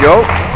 go.